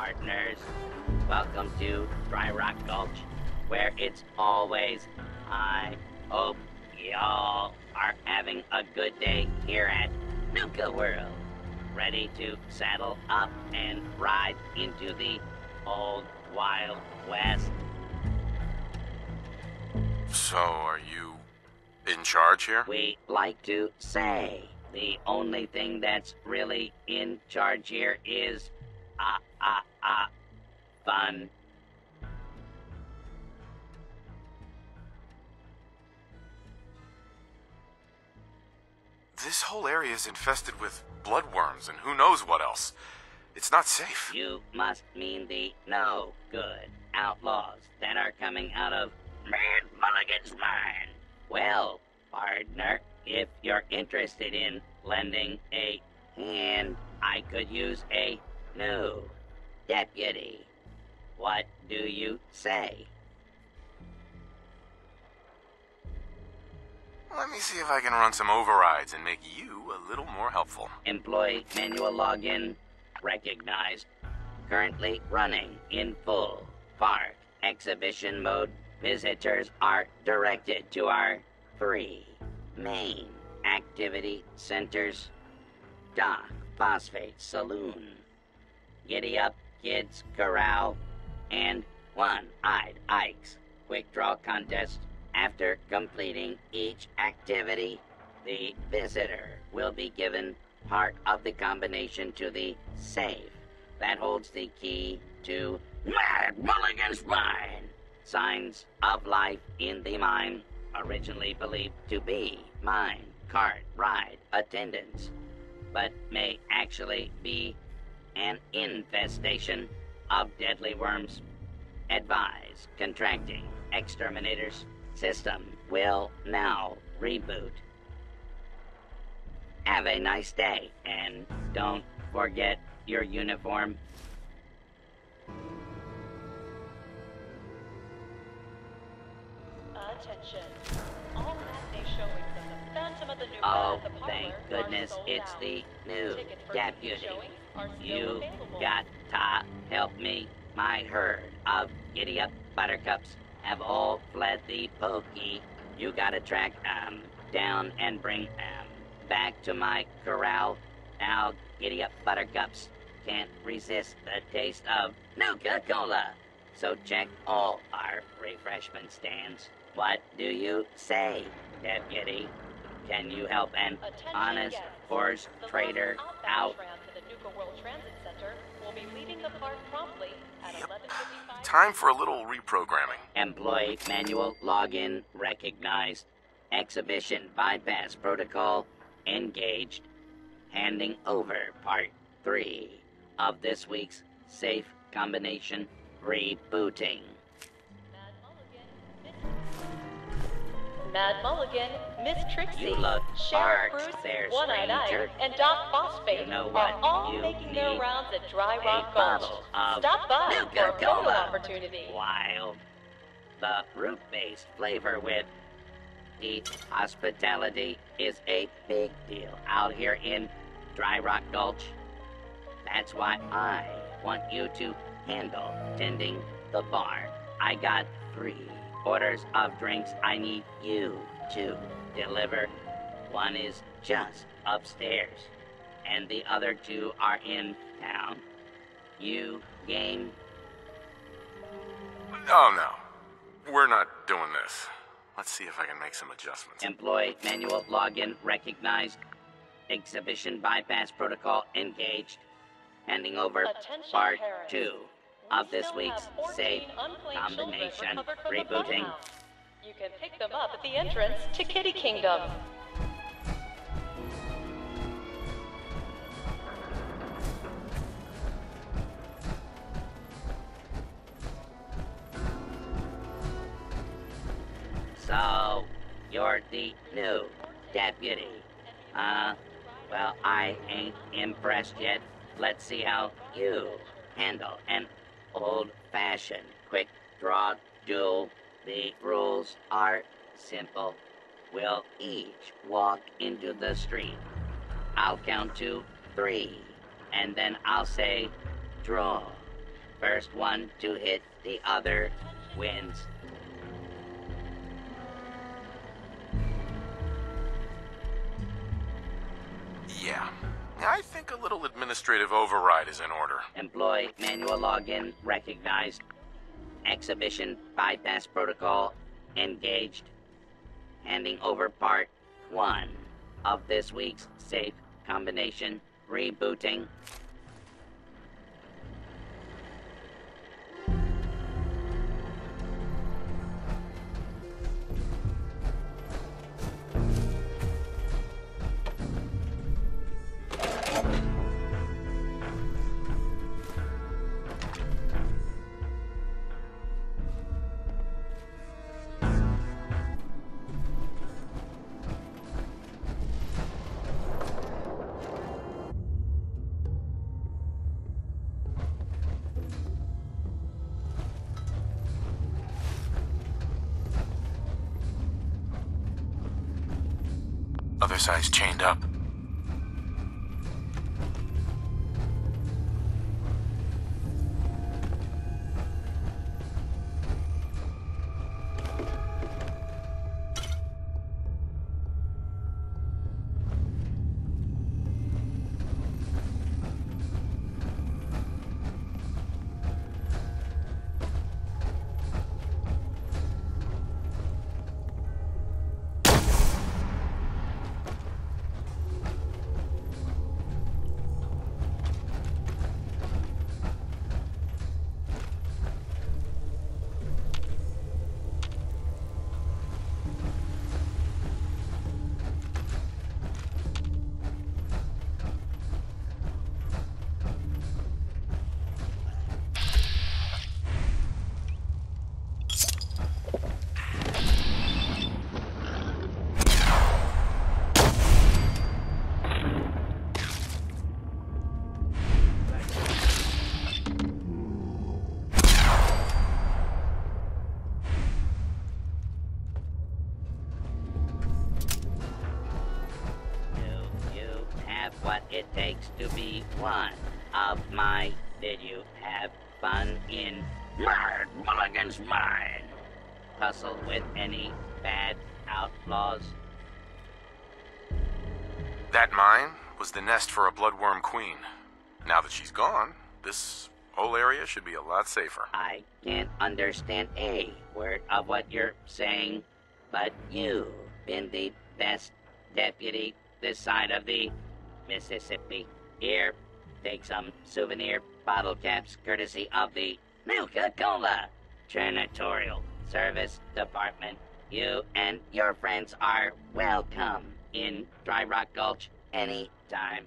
partners. Welcome to Dry Rock Gulch, where it's always I hope y'all are having a good day here at Nuka World. Ready to saddle up and ride into the old Wild West? So, are you in charge here? We like to say the only thing that's really in charge here is ah ah fun. This whole area is infested with bloodworms and who knows what else. It's not safe. You must mean the no good outlaws that are coming out of Mad Mulligan's mine. Well, partner, if you're interested in lending a hand, I could use a new deputy. What do you say? Let me see if I can run some overrides and make you a little more helpful. Employee manual login recognized. Currently running in full park exhibition mode. Visitors are directed to our three main activity centers Doc, Phosphate Saloon, Giddy Up Kids Corral, and One Eyed Ike's Quick Draw Contest. After completing each activity, the visitor will be given part of the combination to the safe that holds the key to Mad Mulligan's mine. Signs of life in the mine, originally believed to be mine, cart, ride, attendance, but may actually be an infestation of deadly worms. Advise contracting exterminators. System will now reboot. Have a nice day, and don't forget your uniform. Attention. All matinee showings of the Oh, thank goodness it's the new deputy. You got to help me. My herd of giddy up buttercups have all fled the pokey. You gotta track um down and bring um back to my corral. Now giddy up buttercups can't resist the taste of Nuka Cola. So check all our refreshment stands. What do you say, deputy? Can you help an Attention honest guests. horse The trader out? tram to the Nuka World Transit Center will be leaving the park promptly at Yep. 11:55. Time for a little reprogramming. Employee manual login recognized. Exhibition bypass protocol engaged. Handing over part three of this week's safe combination rebooting. Mad Mulligan, Miss Trixie, Sheriff Bruce, there, One-Eyed Ike, and Doc Phosphate You know are all you making their rounds at Dry Rock Gulch. Stop by for a photo opportunity. Wild. The fruit-based flavor with the hospitality is a big deal out here in Dry Rock Gulch. That's why I want you to handle tending the bar. I got three orders of drinks I need you to deliver. One is just upstairs, and the other two are in town. You game? Oh no. We're not doing this. Let's see if I can make some adjustments. Employee manual login recognized. Exhibition bypass protocol engaged. Handing over Attention part parents. two We of this week's have 14 safe combination children recovered from the rebooting. You can pick them up at the entrance to Kiddie Kingdom. So, you're the new deputy. Uh, well, I ain't impressed yet. Let's see how you handle an old fashioned quick draw duel. The rules are simple. We'll each walk into the street. I'll count to three, and then I'll say, draw. First one to hit the other wins. I think a little administrative override is in order. Employ manual login recognized. Exhibition bypass protocol engaged. Handing over part one of this week's safe combination. Rebooting. Other side's chained up. One of my? Did you have fun in Mad Mulligan's mine? Hustled with any bad outlaws? That mine was the nest for a bloodworm queen. Now that she's gone, this whole area should be a lot safer. I can't understand a word of what you're saying, but you've been the best deputy this side of the Mississippi. Here, take some souvenir bottle caps courtesy of the Nuka Cola Janitorial Service Department. You and your friends are welcome in Dry Rock Gulch anytime.